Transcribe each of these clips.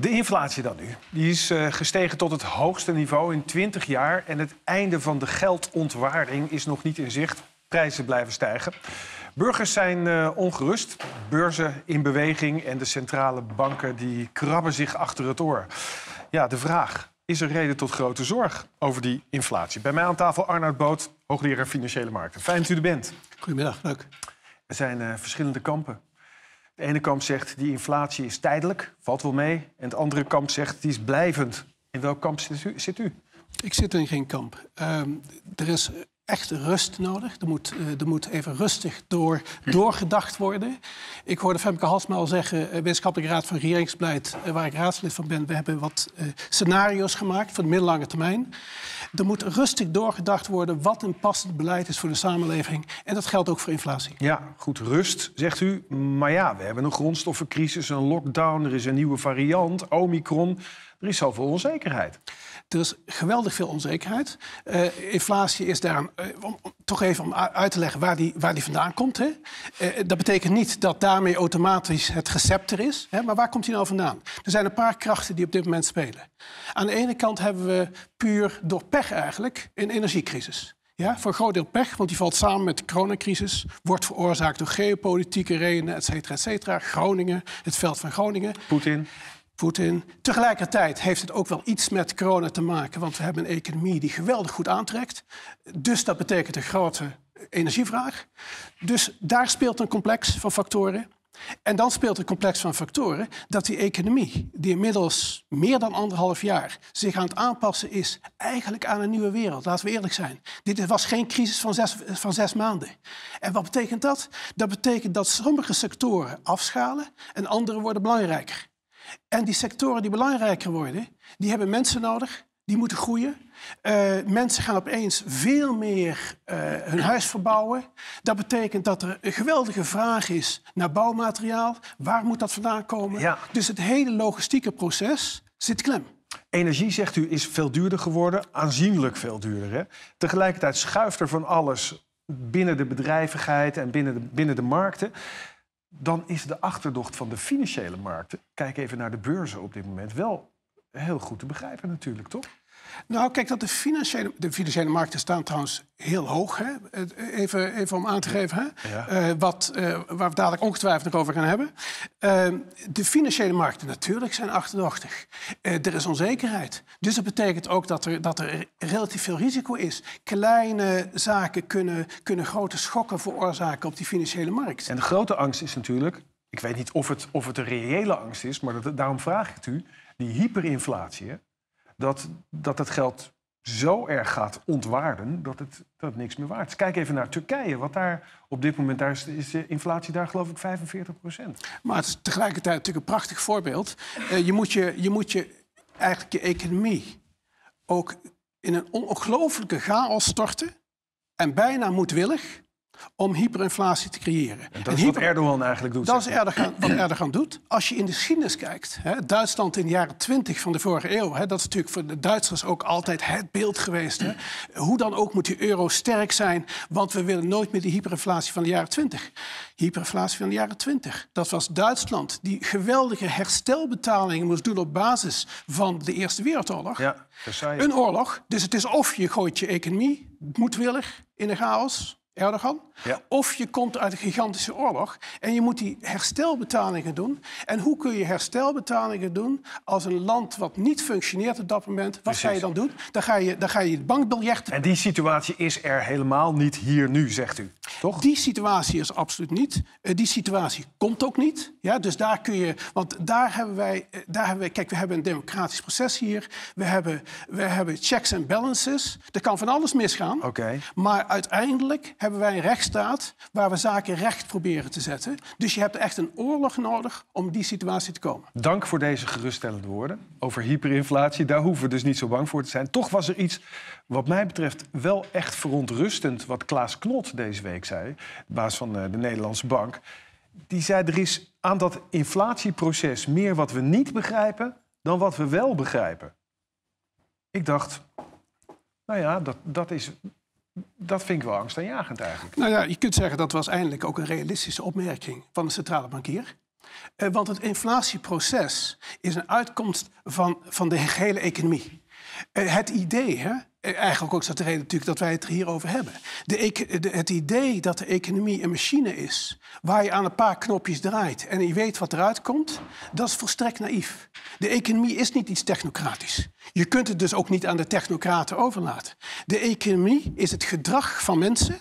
De inflatie dan nu. Die is uh, gestegen tot het hoogste niveau in 20 jaar. En het einde van de geldontwaarding is nog niet in zicht. Prijzen blijven stijgen. Burgers zijn uh, ongerust. Beurzen in beweging en de centrale banken die krabben zich achter het oor. Ja, de vraag. Is er reden tot grote zorg over die inflatie? Bij mij aan tafel Arnoud Boot, hoogleraar Financiële Markten. Fijn dat u er bent. Goedemiddag, leuk. Er zijn uh, verschillende kampen. De ene kamp zegt die inflatie is tijdelijk, valt wel mee. En het andere kamp zegt die is blijvend. In welk kamp zit u? Ik zit in geen kamp. Uh, er is echt rust nodig. Er moet, uh, er moet even rustig door, doorgedacht worden. Ik hoorde Femke Halsma al zeggen, uh, Wetenschappelijke Raad van Regeringsbeleid, uh, waar ik raadslid van ben, we hebben wat scenario's gemaakt voor de middellange termijn. Er moet rustig doorgedacht worden wat een passend beleid is voor de samenleving. En dat geldt ook voor inflatie. Ja, goed, rust, zegt u. Maar ja, we hebben een grondstoffencrisis, een lockdown, er is een nieuwe variant, Omicron. Er is zoveel onzekerheid. Er is geweldig veel onzekerheid. Uh, inflatie is daar, uh, om, toch even om uit te leggen waar die, waar die vandaan komt. Hè. Uh, dat betekent niet dat daarmee automatisch het recept er is. Hè, maar waar komt die nou vandaan? Er zijn een paar krachten die op dit moment spelen. Aan de ene kant hebben we puur door pech eigenlijk een energiecrisis. Ja, voor een groot deel pech, want die valt samen met de coronacrisis. Wordt veroorzaakt door geopolitieke redenen, et cetera, et cetera. Groningen, het veld van Groningen. Poetin. Poetin. Tegelijkertijd heeft het ook wel iets met corona te maken, want we hebben een economie die geweldig goed aantrekt. Dus dat betekent een grote energievraag. Dus daar speelt een complex van factoren. En dan speelt een complex van factoren dat die economie, die inmiddels meer dan anderhalf jaar zich aan het aanpassen is, eigenlijk aan een nieuwe wereld. Laten we eerlijk zijn. Dit was geen crisis van zes, van zes maanden. En wat betekent dat? Dat betekent dat sommige sectoren afschalen en andere worden belangrijker. En die sectoren die belangrijker worden, die hebben mensen nodig, die moeten groeien. Uh, mensen gaan opeens veel meer uh, hun huis verbouwen. Dat betekent dat er een geweldige vraag is naar bouwmateriaal. Waar moet dat vandaan komen? Ja. Dus het hele logistieke proces zit klem. Energie, zegt u, is veel duurder geworden. Aanzienlijk veel duurder. Hè? Tegelijkertijd schuift er van alles binnen de bedrijvigheid en binnen de, binnen de markten dan is de achterdocht van de financiële markten, kijk even naar de beurzen op dit moment, wel heel goed te begrijpen natuurlijk, toch? Nou, kijk, dat de financiële, de financiële markten staan trouwens heel hoog. Hè? Even, even om aan te geven, hè? Uh, wat, uh, waar we dadelijk ongetwijfeld nog over gaan hebben. Uh, de financiële markten natuurlijk zijn achterdochtig. er is onzekerheid. Dus dat betekent ook dat er, dat er relatief veel risico is. Kleine zaken kunnen, kunnen grote schokken veroorzaken op die financiële markt. En de grote angst is natuurlijk... Ik weet niet of het, of het een reële angst is, maar dat, daarom vraag ik het u. Die hyperinflatie, dat, dat het geld zo erg gaat ontwaarden dat het, dat niks meer waard is. Kijk even naar Turkije. Wat daar op dit moment daar is, de inflatie daar geloof ik 45 procent. Maar het is tegelijkertijd natuurlijk een prachtig voorbeeld. Uh, je, moet je, je moet je eigenlijk je economie ook in een ongelooflijke chaos storten. En bijna moedwillig om hyperinflatie te creëren. En dat is wat Erdogan eigenlijk doet. Dat is Erdogan, wat Erdogan doet. Als je in de geschiedenis kijkt, hè, Duitsland in de jaren 20 van de vorige eeuw... Hè, dat is natuurlijk voor de Duitsers ook altijd het beeld geweest. Hè. Hoe dan ook moet die euro sterk zijn... want we willen nooit meer die hyperinflatie van de jaren 20. Hyperinflatie van de jaren 20. Dat was Duitsland die geweldige herstelbetalingen moest doen... op basis van de Eerste Wereldoorlog. Ja, een oorlog. Dus het is of je gooit je economie moedwillig in de chaos Erdogan. Ja. Of je komt uit een gigantische oorlog en je moet die herstelbetalingen doen. En hoe kun je herstelbetalingen doen als een land wat niet functioneert op dat moment? Wat Precies. ga je dan doen? Dan ga je, dan ga je bankbiljetten... En die situatie is er helemaal niet hier nu, zegt u, toch? Die situatie is absoluut niet. Uh, die situatie komt ook niet. Ja, dus daar kun je... Want daar hebben wij... Uh, daar hebben wij kijk, we hebben een democratisch proces hier. We hebben, we hebben checks en balances. Er kan van alles misgaan. Okay. Maar uiteindelijk hebben wij een rechtsstaat waar we zaken recht proberen te zetten. Dus je hebt echt een oorlog nodig om die situatie te komen. Dank voor deze geruststellende woorden over hyperinflatie. Daar hoeven we dus niet zo bang voor te zijn. Toch was er iets, wat mij betreft, wel echt verontrustend... wat Klaas Knot deze week zei, baas van eh, de Nederlandse Bank. Die zei, er is aan dat inflatieproces meer wat we niet begrijpen... dan wat we wel begrijpen. Ik dacht, nou ja, dat, dat is dat vind ik wel angstaanjagend eigenlijk. Nou ja, je kunt zeggen dat was eindelijk ook een realistische opmerking van de centrale bankier. Uh, want het inflatieproces is een uitkomst van, van de hele economie. Uh, het idee, hè, eigenlijk ook dat de reden natuurlijk dat wij het er hier over hebben. De, de, het idee dat de economie een machine is waar je aan een paar knopjes draait en je weet wat eruit komt, dat is volstrekt naïef. De economie is niet iets technocratisch. Je kunt het dus ook niet aan de technocraten overlaten. De economie is het gedrag van mensen,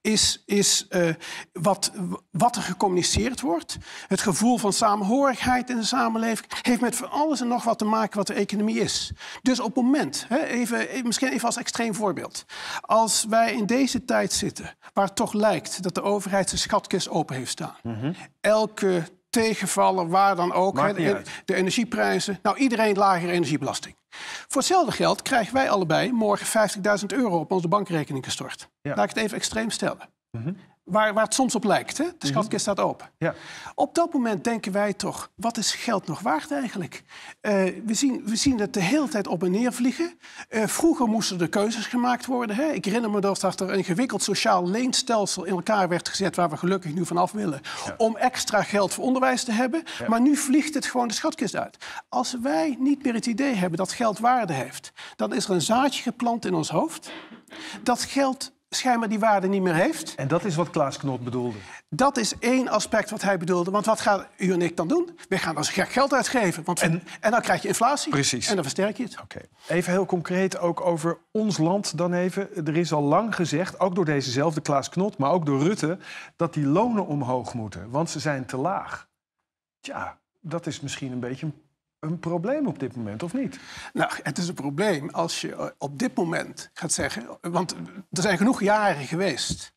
is, is uh, wat, wat er gecommuniceerd wordt. Het gevoel van samenhorigheid in de samenleving heeft met van alles en nog wat te maken wat de economie is. Dus op het moment, hè, even, misschien even als extreem voorbeeld. Als wij in deze tijd zitten, waar het toch lijkt dat de overheid zijn schatkist open heeft staan. Mm Elke tegenvallen, waar dan ook. de, de, energieprijzen. Nou, iedereen lagere energiebelasting. Voor hetzelfde geld krijgen wij allebei morgen 50.000 euro op onze bankrekening gestort. Laat ik het even extreem stellen. Mm Waar, waar het soms op lijkt. Hè? De mhm. schatkist staat open. Ja. Op dat moment denken wij toch, wat is geld nog waard eigenlijk? Uh, we, zien, we zien het de hele tijd op en neer vliegen. Uh, vroeger moesten er keuzes gemaakt worden. Hè? Ik herinner me dat er een gewikkeld sociaal leenstelsel in elkaar werd gezet... waar we gelukkig nu vanaf willen. Om extra geld voor onderwijs te hebben. Maar nu vliegt het gewoon de schatkist uit. Als wij niet meer het idee hebben dat geld waarde heeft... dan is er een zaadje geplant in ons hoofd... dat geld schijnbaar die waarde niet meer heeft. En dat is wat Klaas Knot bedoelde? Dat is één aspect wat hij bedoelde. Want wat gaan u en ik dan doen? We gaan als gek geld uitgeven. Want en, en, dan krijg je inflatie. Precies. En dan versterk je het. Oké. Even heel concreet ook over ons land dan even. Er is al lang gezegd, ook door dezezelfde Klaas Knot... maar ook door Rutte, dat die lonen omhoog moeten. Want ze zijn te laag. Tja, dat is misschien een beetje een een probleem op dit moment, of niet? Nou, het is een probleem als je eh, op dit moment gaat zeggen... want er zijn genoeg jaren geweest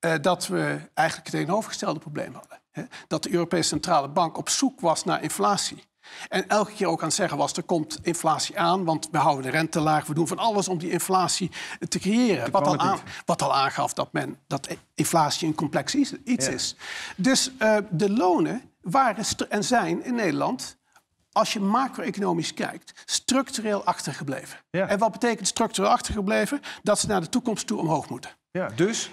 uh, dat we eigenlijk het tegenovergestelde probleem hadden. Hè? Dat de Europese Centrale Bank op zoek was naar inflatie. En elke keer ook aan het zeggen was, er komt inflatie aan... want we houden de rente laag, we doen van alles om die inflatie te creëren. Wat al, aan, wat al, aangaf dat, men, dat inflatie een complex iets, is. Dus uh, de lonen waren en zijn in Nederland als je macro-economisch kijkt, structureel achtergebleven. En wat betekent structureel achtergebleven? Dat ze naar de toekomst toe omhoog moeten. Ja, dus?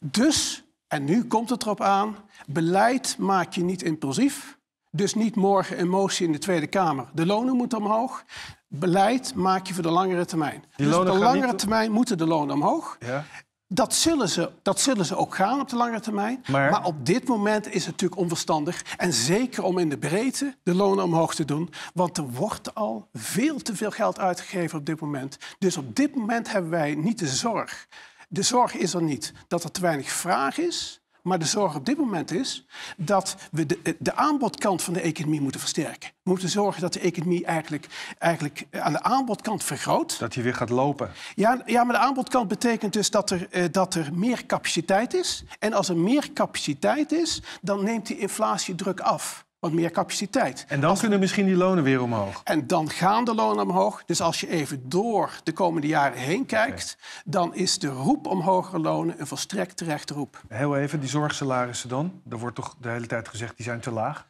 Dus, en nu komt het erop aan, beleid maak je niet impulsief. Dus niet morgen een motie in de Tweede Kamer. De lonen moeten omhoog. Beleid maak je voor de langere termijn. Die dus op de langere termijn moeten de lonen omhoog. Ja. Dat zullen, ze, dat zullen ze ook gaan op de lange termijn. Maar... op dit moment is het natuurlijk onverstandig. En zeker om in de breedte de lonen omhoog te doen. Want er wordt al veel te veel geld uitgegeven op dit moment. Dus op dit moment hebben wij niet de zorg. De zorg is er niet dat er te weinig vraag is. Maar de zorg op dit moment is dat we de, de aanbodkant van de economie moeten versterken. We moeten zorgen dat de economie eigenlijk, eigenlijk aan de aanbodkant vergroot. Dat die weer gaat lopen. Ja, ja maar de aanbodkant betekent dus dat er, eh, dat er meer capaciteit is. En als er meer capaciteit is, dan neemt die inflatiedruk af wat meer capaciteit. En dan kunnen misschien die lonen weer omhoog. En dan gaan de lonen omhoog. Dus als je even door de komende jaren heen kijkt... dan is de roep om hogere lonen een volstrekt terechte roep. Heel even, die zorgsalarissen dan? Er wordt toch de hele tijd gezegd, die zijn te laag?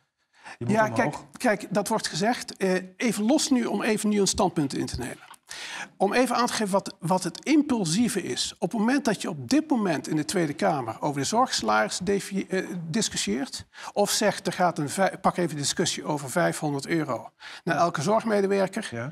ja, kijk, kijk, dat wordt gezegd. Eh, even los nu om even nu een standpunt in te nemen. Om even aan te geven wat, wat het impulsieve is. Op het moment dat je op dit moment in de Tweede Kamer over de zorgsalaris uh, discussieert, of zegt er gaat een, pak even de discussie over 500 euro naar elke zorgmedewerker. Ja.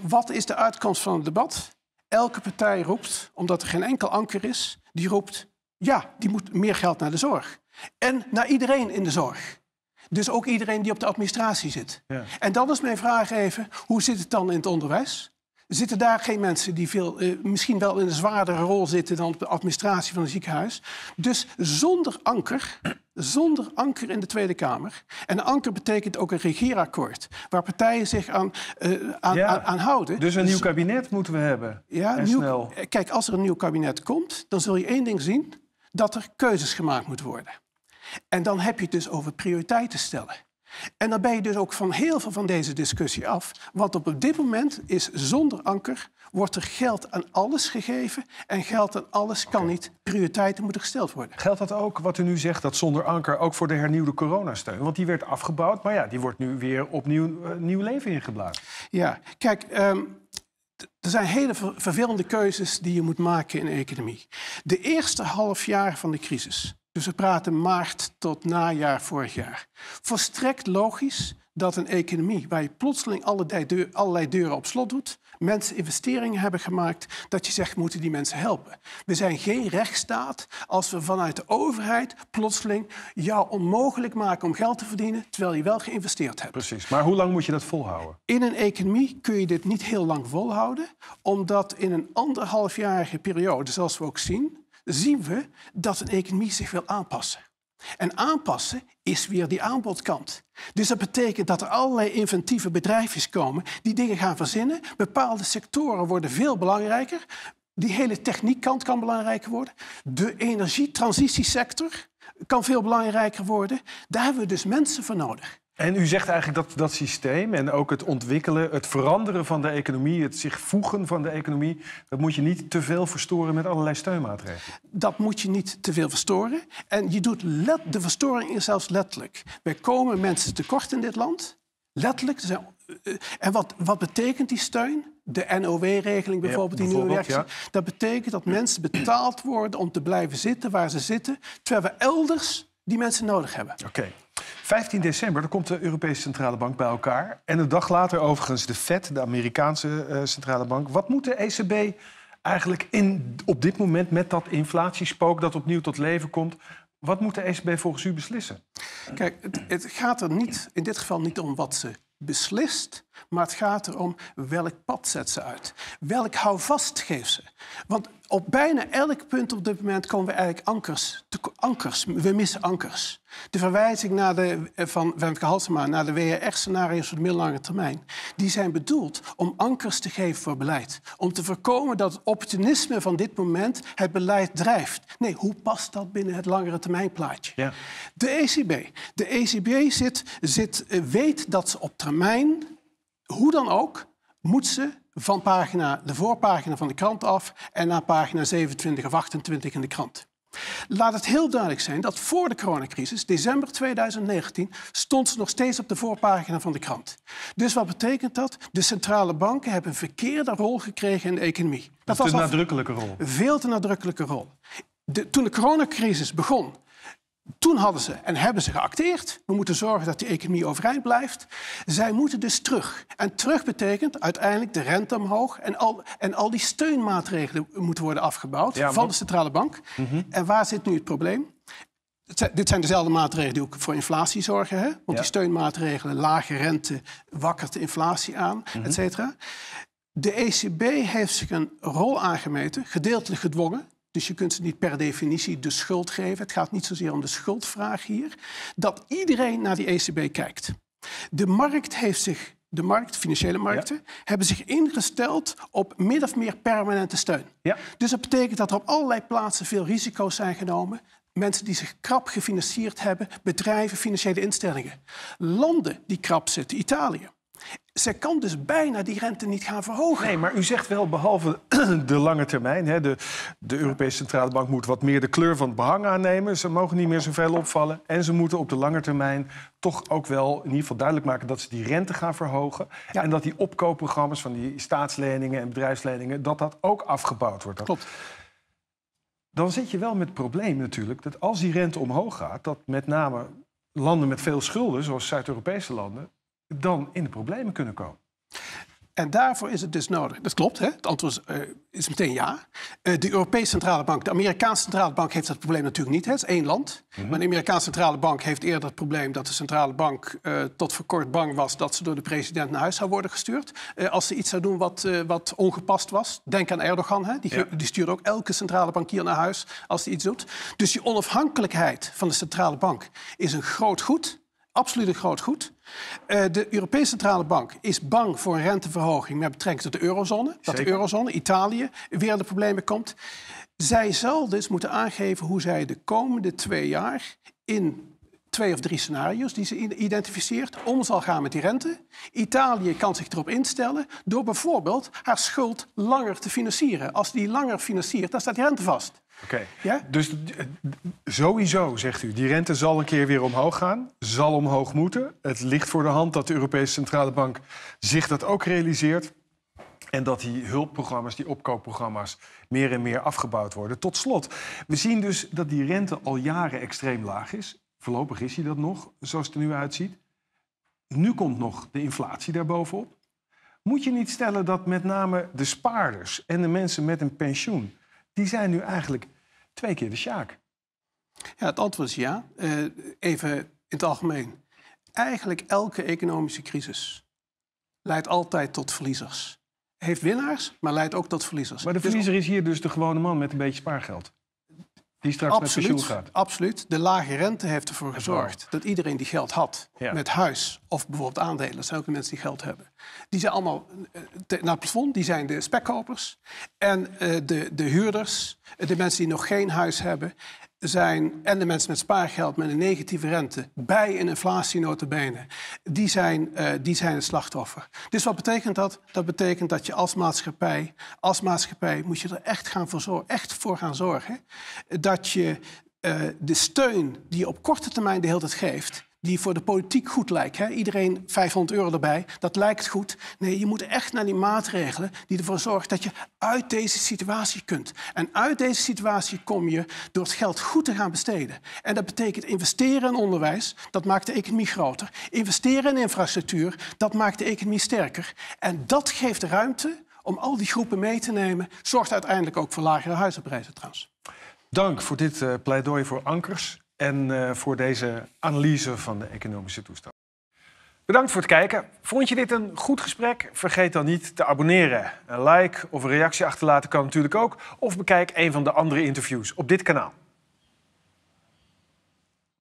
Wat is de uitkomst van het debat? Elke partij roept, omdat er geen enkel anker is, die roept ja, die moet meer geld naar de zorg. En naar iedereen in de zorg. Dus ook iedereen die op de administratie zit. Ja. En dan is mijn vraag even, hoe zit het dan in het onderwijs? Zitten daar geen mensen die veel, uh, misschien wel in een zwaardere rol zitten dan op de administratie van een ziekenhuis? Dus zonder anker, zonder anker in de Tweede Kamer. En anker betekent ook een regeerakkoord, waar partijen zich aan, uh, aan, aan, houden. Dus een nieuw kabinet moeten we hebben. Ja, nieuw, snel. Kijk, als er een nieuw kabinet komt, dan zul je één ding zien: dat er keuzes gemaakt moeten worden. En dan heb je het dus over prioriteiten stellen. En dan ben je dus ook van heel veel van deze discussie af. Want op dit moment is zonder anker wordt er geld aan alles gegeven. En geld aan alles kan niet. Prioriteiten moeten gesteld worden. Geldt dat ook, wat u nu zegt, dat zonder anker ook voor de hernieuwde coronasteun? Want die werd afgebouwd, maar ja, die wordt nu weer opnieuw uh, nieuw leven ingeblazen. Ja, kijk, um, er zijn hele vervelende keuzes die je moet maken in de economie. De eerste half jaar van de crisis Dus we praten maart tot najaar vorig jaar. Volstrekt logisch dat een economie waar je plotseling allerlei deuren op slot doet, mensen investeringen hebben gemaakt, dat je zegt, moeten die mensen helpen. We zijn geen rechtsstaat als we vanuit de overheid plotseling jou onmogelijk maken om geld te verdienen, terwijl je wel geïnvesteerd hebt. Precies, maar hoe lang moet je dat volhouden? In een economie kun je dit niet heel lang volhouden, omdat in een anderhalfjarige periode, zoals we ook zien, zien we dat een economie zich wil aanpassen. En aanpassen is weer die aanbodkant. Dus dat betekent dat er allerlei inventieve bedrijfjes komen die dingen gaan verzinnen. Bepaalde sectoren worden veel belangrijker. Die hele techniekkant kan belangrijker worden. De energietransitiesector kan veel belangrijker worden. Daar hebben we dus mensen voor nodig. En u zegt eigenlijk dat dat systeem en ook het ontwikkelen, het veranderen van de economie, het zich voegen van de economie, dat moet je niet te veel verstoren met allerlei steunmaatregelen. Dat moet je niet te veel verstoren. En je doet let, de verstoring is zelfs letterlijk. Wij komen mensen tekort in dit land. Letterlijk. Eh, en wat, wat betekent die steun? De NOW-regeling bijvoorbeeld, die nieuwe werkt. Ja. Dat betekent dat mensen betaald worden om te blijven zitten waar ze zitten, terwijl we elders die mensen nodig hebben. Oké. 15 december dan komt de Europese Centrale Bank bij elkaar. En een dag later overigens de Fed, de Amerikaanse uh, Centrale Bank. Wat moet de ECB eigenlijk in, op dit moment met dat inflatiespook dat opnieuw tot leven komt... wat moet de ECB volgens u beslissen? Kijk, het, het gaat er niet, in dit geval niet om wat ze beslist, maar het gaat erom welk pad zet ze uit. Welk houvast geeft ze. Want op bijna elk punt op dit moment komen we eigenlijk ankers. Te, ankers. We missen ankers. De verwijzing naar de, eh, van Wemke Halsema naar de WRR-scenario's voor de middellange termijn... die zijn bedoeld om ankers te geven voor beleid. Om te voorkomen dat het opportunisme van dit moment het beleid drijft. Nee, hoe past dat binnen het langere termijnplaatje? Ja. De ECB. De ECB zit, zit, eh, weet dat ze op termijn, hoe dan ook, moet ze van pagina, de voorpagina van de krant af en naar pagina 27 of 28 in de krant. Laat het heel duidelijk zijn dat voor de coronacrisis, december 2019, stond ze nog steeds op de voorpagina van de krant. Dus wat betekent dat? De centrale banken hebben een verkeerde rol gekregen in de economie. Dat was een nadrukkelijke rol. Veel te nadrukkelijke rol. De, toen de coronacrisis begon, toen hadden ze en hebben ze geacteerd. We moeten zorgen dat die economie overeind blijft. Zij moeten dus terug. En terug betekent uiteindelijk de rente omhoog. En al, en al die steunmaatregelen moeten worden afgebouwd van de centrale bank. Mhm. En waar zit nu het probleem? dit zijn dezelfde maatregelen die ook voor inflatie zorgen. Hè? Want die steunmaatregelen, lage rente, wakkert de inflatie aan, mm et cetera. De ECB heeft zich een rol aangemeten, gedeeltelijk gedwongen. Dus je kunt ze niet per definitie de schuld geven. Het gaat niet zozeer om de schuldvraag hier. Dat iedereen naar die ECB kijkt. De markt heeft zich de markt, financiële markten, hebben zich ingesteld op min of meer permanente steun. Ja. Dus dat betekent dat er op allerlei plaatsen veel risico's zijn genomen. Mensen die zich krap gefinancierd hebben, bedrijven, financiële instellingen. Landen die krap zitten, Italië, ze kan dus bijna die rente niet gaan verhogen. Nee, maar u zegt wel, behalve de lange termijn... Hè, de, de Europese Centrale Bank moet wat meer de kleur van het behang aannemen. Ze mogen niet meer zoveel opvallen. En ze moeten op de lange termijn toch ook wel in ieder geval duidelijk maken... dat ze die rente gaan verhogen. En dat die opkoopprogramma's van die staatsleningen en bedrijfsleningen... dat dat ook afgebouwd wordt. Klopt. Dan zit je wel met het probleem natuurlijk... dat als die rente omhoog gaat... dat met name landen met veel schulden, zoals Zuid-Europese landen dan in de problemen kunnen komen. En daarvoor is het dus nodig. Dat klopt, hè? het antwoord is, uh, is meteen ja. Uh, de Europese Centrale Bank, de Amerikaanse Centrale Bank heeft dat probleem natuurlijk niet. Hè? Het is één land. Mhm. Maar de Amerikaanse Centrale Bank heeft eerder het probleem dat de Centrale Bank uh, tot voor kort bang was dat ze door de president naar huis zou worden gestuurd. als ze iets zou doen wat, wat ongepast was. Denk aan Erdogan, hè? Die, ja. die stuurt ook elke centrale bankier naar huis als hij iets doet. Dus die onafhankelijkheid van de Centrale Bank is een groot goed absoluut een groot goed. Uh, de Europese Centrale Bank is bang voor een renteverhoging met betrekking tot de eurozone. Dat de eurozone, Italië, weer in de problemen komt. Zij zal dus moeten aangeven hoe zij de komende twee jaar in twee of drie scenario's die ze identificeert om zal gaan met die rente. Italië kan zich erop instellen door bijvoorbeeld haar schuld langer te financieren. Als die langer financiert, dan staat die rente vast. Oké, ja? dus sowieso, zegt u, die rente zal een keer weer omhoog gaan, zal omhoog moeten. Het ligt voor de hand dat de Europese Centrale Bank zich dat ook realiseert. En dat die hulpprogramma's, die opkoopprogramma's, meer en meer afgebouwd worden. Tot slot, we zien dus dat die rente al jaren extreem laag is. Voorlopig is hij dat nog, zoals het er nu uitziet. Nu komt nog de inflatie daarbovenop. Moet je niet stellen dat met name de spaarders en de mensen met een pensioen... die zijn nu eigenlijk twee keer de sjaak? Ja, het antwoord is ja. Uh, even in het algemeen. Eigenlijk elke economische crisis leidt altijd tot verliezers. Heeft winnaars, maar leidt ook tot verliezers. Maar de dus verliezer is hier dus de gewone man met een beetje spaargeld. Die straks absoluut, met pensioen gaat. Uit. De lage rente heeft ervoor gezorgd dat iedereen die geld had met huis of bijvoorbeeld aandelen, dat zijn ook de mensen die geld hebben, die zijn allemaal eh, naar het plafond, die zijn de spekkopers. En uh, de, de huurders, de mensen die nog geen huis hebben, zijn, en de mensen met spaargeld met een negatieve rente, bij een inflatie die zijn, uh, die zijn het slachtoffer. Dus wat betekent dat? Dat betekent dat je als maatschappij, als maatschappij moet je er echt, gaan voor, echt voor gaan zorgen dat je uh, de steun die je op korte termijn de hele tijd geeft, die voor de politiek goed lijkt. Hè? Iedereen 500 euro erbij, dat lijkt goed. Nee, je moet echt naar die maatregelen die ervoor zorgen dat je uit deze situatie kunt. En uit deze situatie kom je door het geld goed te gaan besteden. En dat betekent investeren in onderwijs, dat maakt de economie groter. Investeren in infrastructuur, dat maakt de economie sterker. En dat geeft ruimte om al die groepen mee te nemen. Zorgt uiteindelijk ook voor lagere huizenprijzen trouwens. Dank voor dit uh, pleidooi voor ankers en uh, voor deze analyse van de economische toestand. Bedankt voor het kijken. Vond je dit een goed gesprek? Vergeet dan niet te abonneren. Een like of een reactie achterlaten kan natuurlijk ook. Of bekijk een van de andere interviews op dit kanaal.